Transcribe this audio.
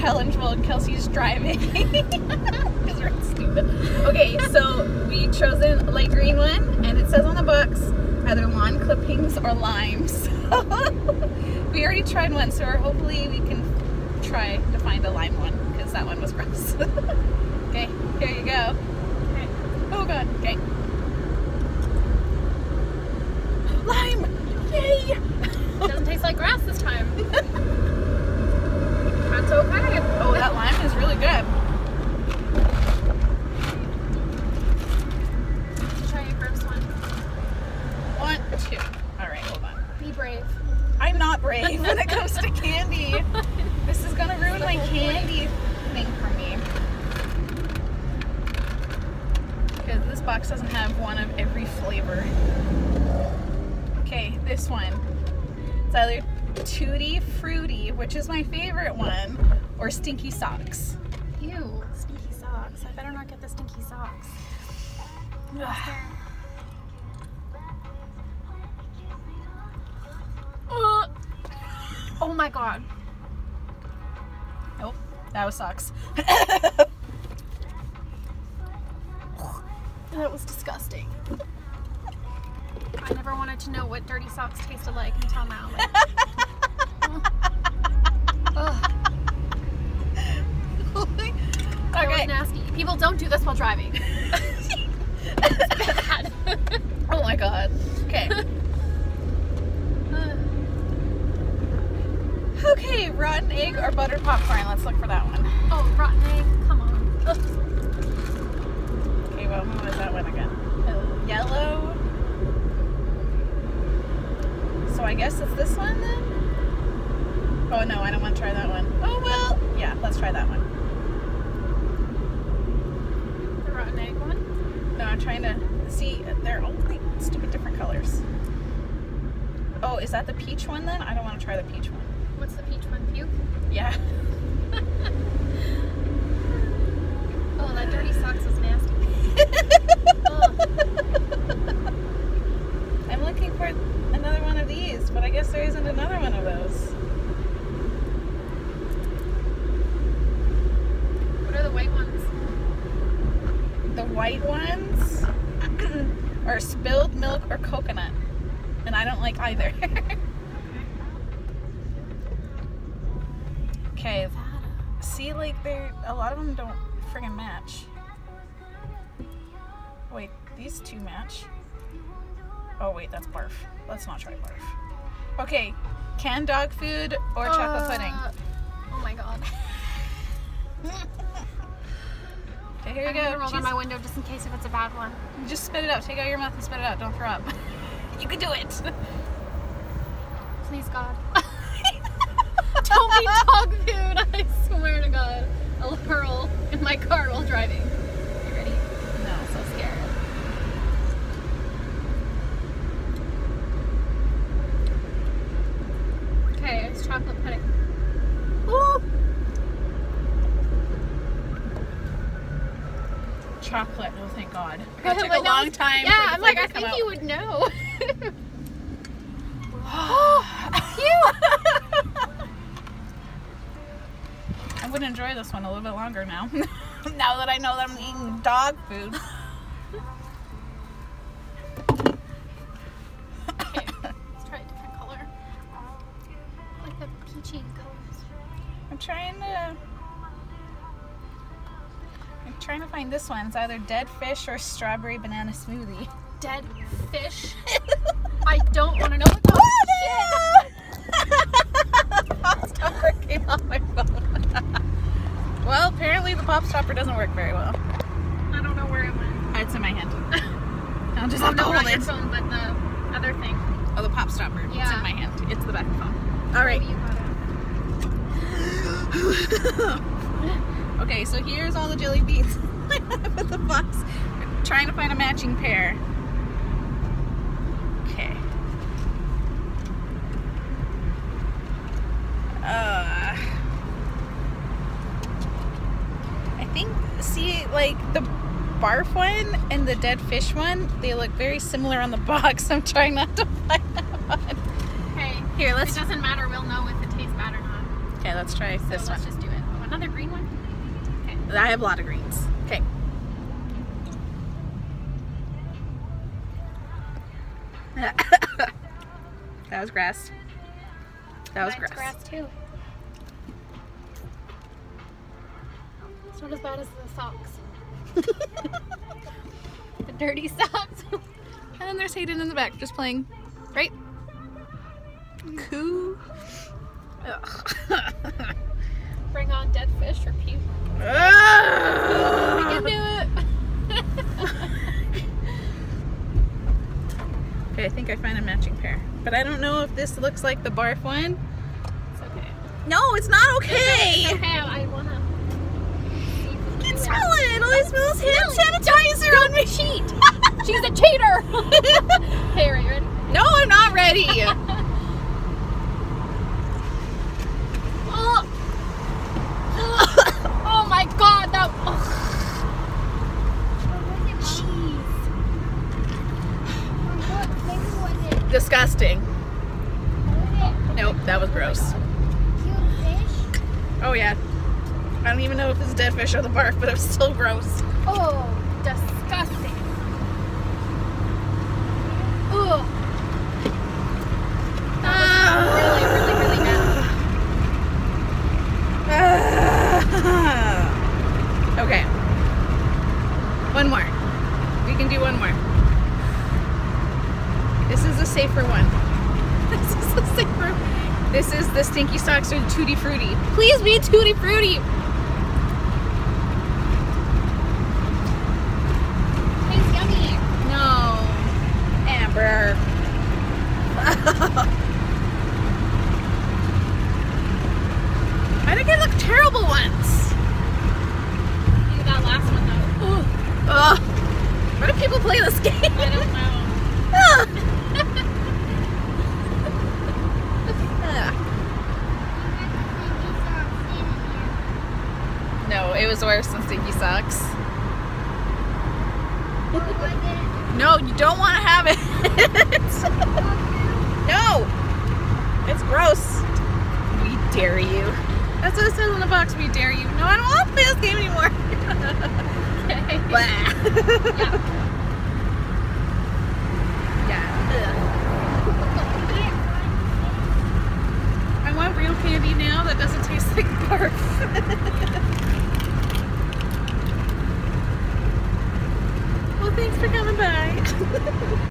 challenge while Kelsee's driving. Because we're stupid. Okay, so we chosen a light green one, and it says on the box either lawn clippings or limes. we already tried one, so hopefully we can try to find a lime one because that one was gross. okay, here you go. Okay. Oh god. Okay. Lime! Yay! Doesn't taste like grass this time. That's okay. Oh, that lime is really good. Try your first one. One, two. All right, hold on. Be brave. I'm not brave when it comes to candy. This is gonna ruin my candy thing for me. Because this box doesn't have one of every flavor. Okay, this one. It's either Tutti Frutti, which is my favorite one, or Stinky Socks. Ew, stinky socks. I better not get the stinky socks. Oh my god. Nope, that was socks. That was disgusting. I never wanted to know what dirty socks tasted like until now. Like, ugh, that was okay. nasty. People don't do this while driving. Oh my god. Okay. Okay, rotten egg or buttered popcorn. Let's look for that one. oh, rotten egg. Come on. Ugh. Okay, well, what was that one again? Uh, yellow. So I guess it's this one then? Oh no, I don't want to try that one. Oh well, yeah, let's try that one. The rotten egg one. No, I'm trying to see. They're all like stupid different colors. Oh, is that the peach one then? I don't want to try the peach one. What's the peach one? Puke. Yeah. Oh, that dirty socks was nasty. Ugh. I'm looking for another one of these, but I guess there isn't another one of those. What are the white ones? The white ones are spilled milk or coconut, and I don't like either. okay, see, like they're a lot of them don't friggin' match. Wait, these two match. Oh wait, that's barf. Let's not try barf. Okay, canned dog food or chocolate pudding. Uh, Oh my god. Okay, here you I'm gonna go. roll down my window just in case if it's a bad one. Just spit it out. Take out your mouth and spit it out. Don't throw up. you can do it. Please, God. Don't be dog food. I swear to God. I'll hurl in my car while driving. You ready? No. I'm so scared. Okay, it's chocolate pudding. Ooh. Chocolate. Oh, thank God. That took a long was- time. Yeah, I'm like, I think out. you would know. I would enjoy this one a little bit longer now. now that I know that I'm eating dog food. okay, let's try a different color. Um, like the peachy colors. I'm trying to. Trying to find this one. It's either dead fish or strawberry banana smoothie. Dead fish. I don't want to know what that pop stopper came off my phone. well, apparently the pop stopper doesn't work very well. I don't know where it went. It's in my hand. I'll just Oh, have to hold it. phone, but the other thing. Oh, the pop stopper. It's in my hand. It's the back of the phone. All right. Oh, you got it. Okay, so here's all the jelly beans with the box. Trying to find a matching pair. Okay. Uh, I think, see, like the barf one and the dead fish one, they look very similar on the box. I'm trying not to find that one. Okay. Here, let's. It doesn't matter. We'll know if it tastes bad or not. Okay, let's try So this let's one. just do it. Another green one? I have a lot of greens. Okay. that was grass. That was grass. grass too. It's not as bad as the socks. the dirty socks. And then there's Hayden in the back just playing. Right? Mm. Cool. On dead fish or puke. Ah! We can do it. Okay, I think I find a matching pair. But I don't know if this looks like the barf one. it's okay. No, it's not okay. Okay, I wanna. I can smell it. All I smell hand sanitizer on me. Cheat. She's a cheater. okay, are you ready? No, I'm not ready. Oh. oh my god, that. Disgusting. Nope, that was gross. Oh yeah. I don't even know if it's dead fish or the barf, but it's still gross. Oh, disgusting. Ugh. That was really, really, really bad. okay. One more. We can do one more. This is a safer one. This is a safer. This is the Stinky Socks or the Tutti Frutti. Please be Tutti Frutti. Tastes yummy. No. Amber. I think I look terrible once. Look at that last one though. Ugh. Why do people play this game? I don't know. Ugh. Ugh. No, it was worse than Stinky Socks. No, you don't want to have it. no, it's gross. We dare you. That's what it says on the box. We dare you. No, I don't want to play this game anymore. Okay. Blah. Yeah.